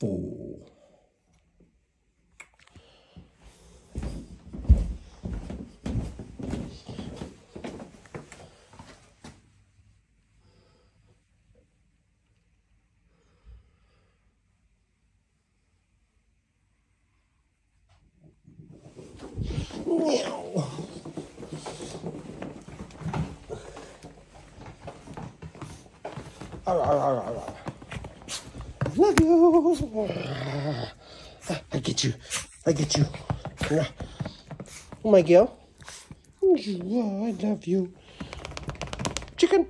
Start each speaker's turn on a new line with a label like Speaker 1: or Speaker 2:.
Speaker 1: four. Meow. Love you. I get you. I get you. Oh, my girl. I love you. Chicken.